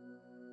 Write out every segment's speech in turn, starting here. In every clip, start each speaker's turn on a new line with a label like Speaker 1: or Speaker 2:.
Speaker 1: Música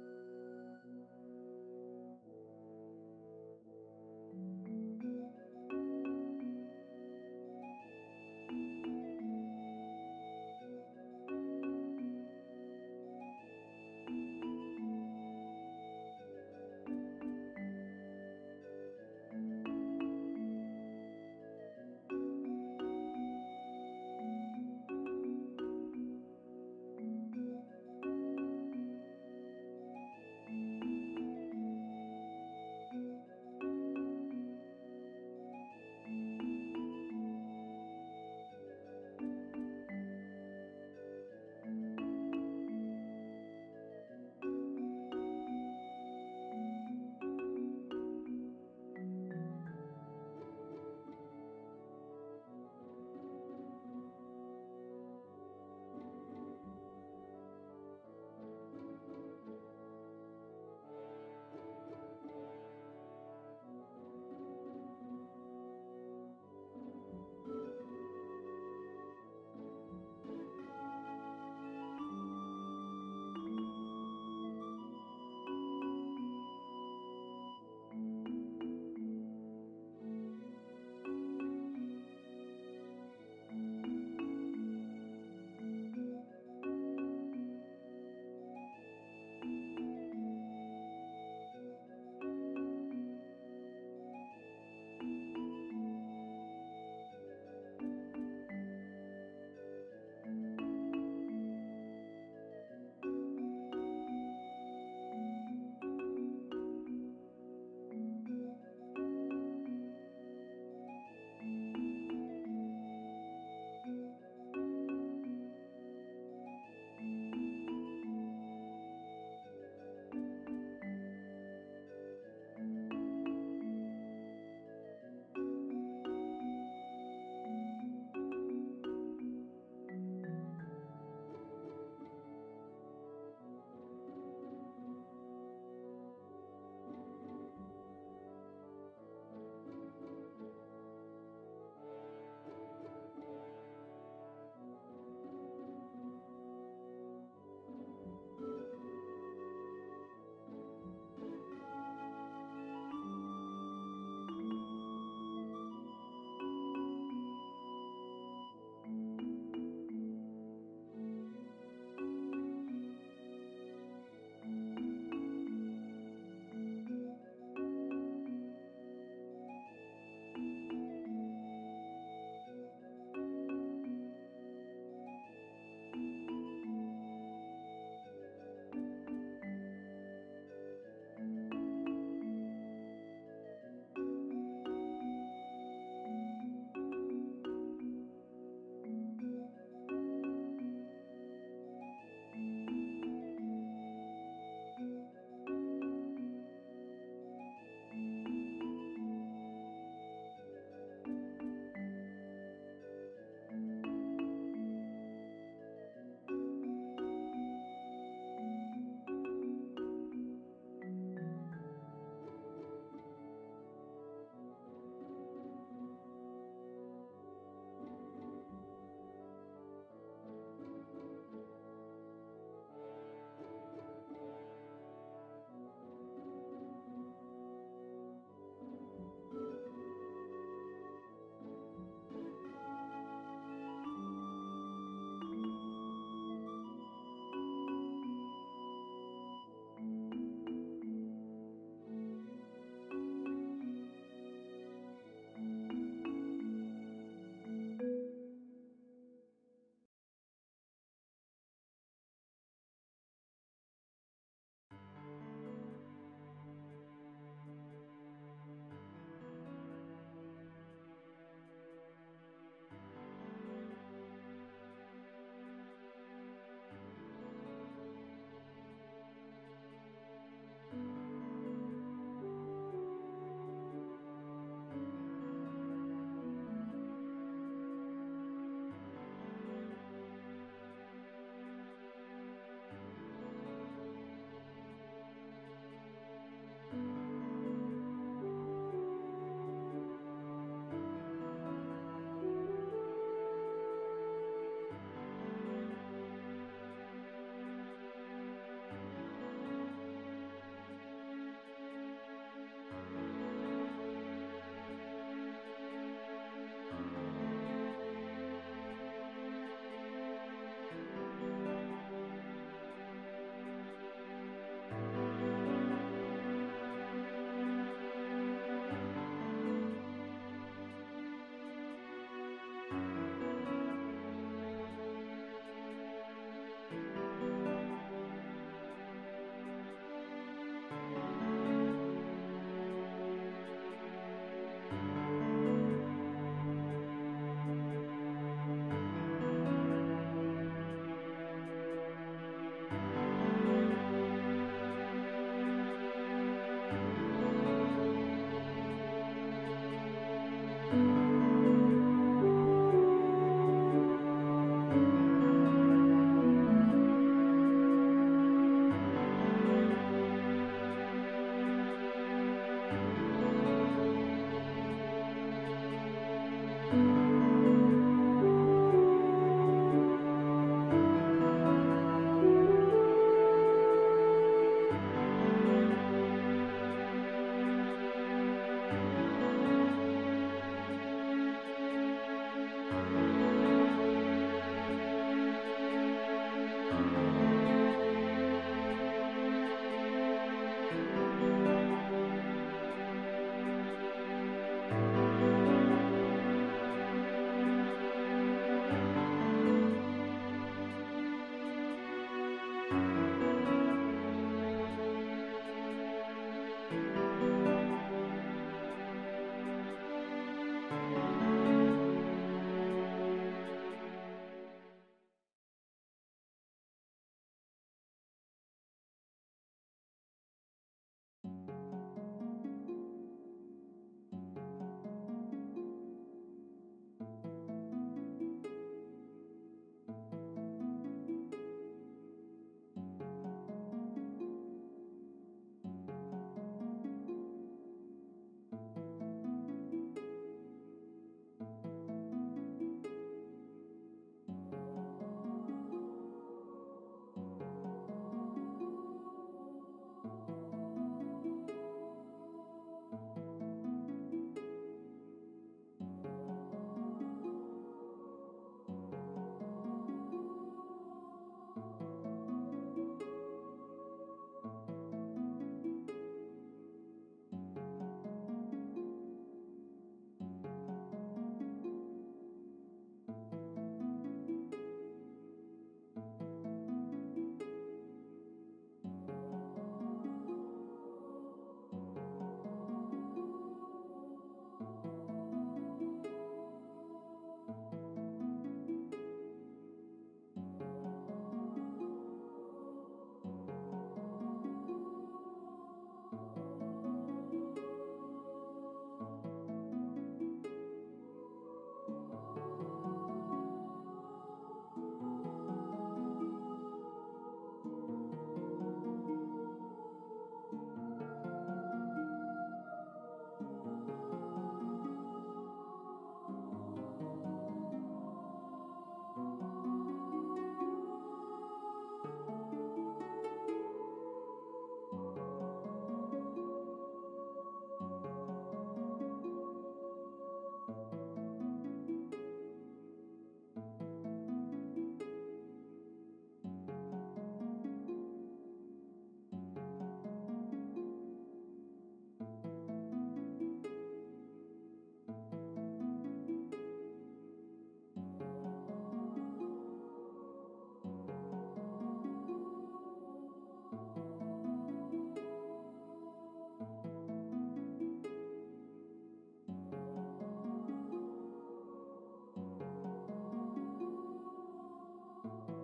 Speaker 1: thank you.